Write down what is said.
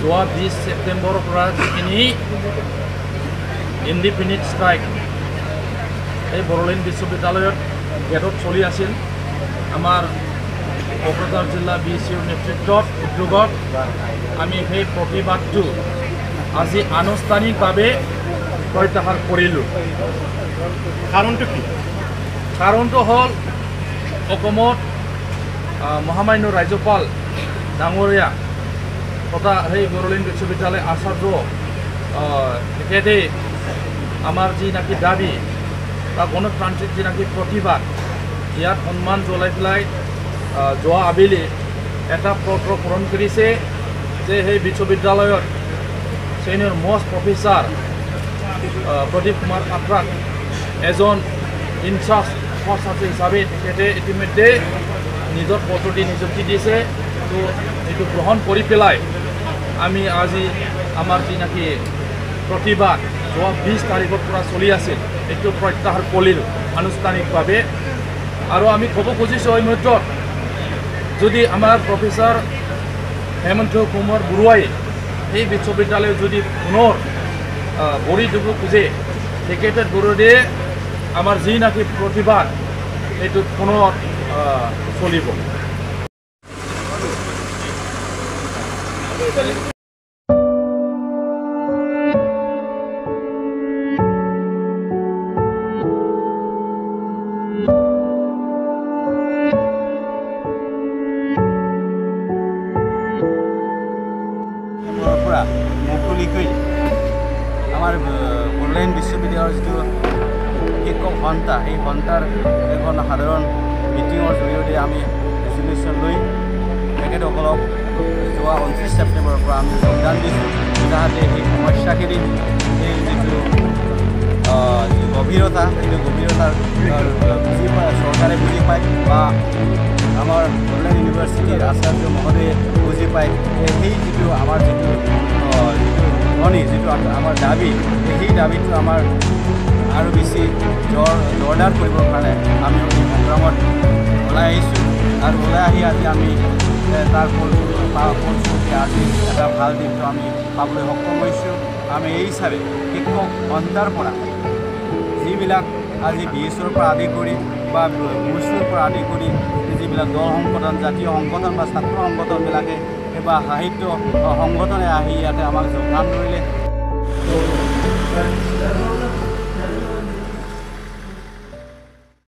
ছেপ্টেম্বৰৰ পৰা যিখিনি ইণ্ডিপেণ্ডেণ্ট ষ্ট্ৰাইক এই বড়োলেণ্ড বিশ্ববিদ্যালয়ত গেটত চলি আছিল আমাৰ কোকৰাঝাৰ জিলা বি চিৰ নেতৃত্বত উদ্যোগত আমি সেই প্ৰতিবাদটো আজি আনুষ্ঠানিকভাৱে প্ৰত্যাহাৰ কৰিলোঁ কাৰণটো কি কাৰণটো হ'ল অসমত আহ, মহামান্য ৰাজ্যপাল ডাঙৰীয়া তথা সেই বড়োলেণ্ড বিশ্ববিদ্যালয় আচাৰ্য আহ, তেখেতে আমাৰ যি নাকি দাবী বা গণতান্ত্ৰিক যি নাকি প্ৰতিবাদ ইয়াত সন্মান জ্বলাই আহ, যোৱা আবেলি এটা পত্ৰ পূৰণ কৰিছে যে সেই বিশ্ববিদ্যালয়ত ছিনিয়ৰ মষ্ট প্ৰফেচাৰ আহ, প্ৰদীপ কুমাৰ পাত্ৰাক এজন ইনচাৰ্জ সহচাৰ্য হিচাপে তেখেতে ইতিমধ্যে নিজৰ পদটি নিযুক্তি দিছে। তো এইটো গ্ৰহণ কৰি পেলাই আমি আজি আমাৰ যি নেকি প্ৰতিবাদ যোৱা বিছ তাৰিখৰ পৰা চলি আছিল এইটো প্ৰত্যাহাৰ কৰিলোঁ আনুষ্ঠানিকভাৱে। আৰু আমি ক'ব খুজিছোঁ এই মুহূৰ্তত যদি আমাৰ প্ৰফেচাৰ হেমন্ত কুমাৰ বৰুৱাই সেই বিশ্ববিদ্যালয় যদি পুনৰ ভৰি দিব খোজে তেখেতৰ বিৰোধে আমাৰ যি নাকি প্ৰতিবাদ এইটো পুনৰ চলিব। মুকলিকৈ আমাৰ বড়োলেণ্ড বিশ্ববিদ্যালয়ৰ যিটো শিক্ষক সন্থা সেই সন্থাৰ এখন সাধাৰণ মিটিঙৰ জৰিয়তে আমি ৰেজলিউশ্যন লৈ তেখেতসকলক যোৱা ঊনত্ৰিছ ছেপ্টেম্বৰৰ পৰা আমি যোগদান দিছোঁ। যাতে সেই সমস্যাখিনি সেই যিটো গভীৰতা সেইটো গভীৰতাৰ চৰকাৰে বুজি পায় বা আমাৰ বড়োলেণ্ড ইউনিভাৰ্চিটিৰ আচাৰ্য মহোদয়ে বুজি পায় যে সেই যিটো আমাৰ যিটো আহ, যিটো আমাৰ দাবী সেই দাবীটো আমাৰ আৰু বেছি জোৰ জোৰদাৰ কৰিবৰ কাৰণে আমি সংগ্ৰামত ওলাই আহিছোঁ আৰু ওলাই আহি আজি আমি এ, তাৰ ফল তাৰ ফলশ্ৰুতি আজি এটা ভাল দিনটো আমি পাবলৈ সক্ষম হৈছোঁ আমি এই হিচাপে শিক্ষক পৰা যিবিলাক আজি বি এছৰ পৰা আদি কৰি বা মুছুৰ পৰা আদি কৰি যিবিলাক দল সংগঠন জাতীয় সংগঠন বা ছাত্ৰ সংগঠনবিলাকে বা সাহিত্য সংগঠনে আহি ইয়াতে আমাক যোগদান কৰিলে।